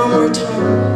One more time.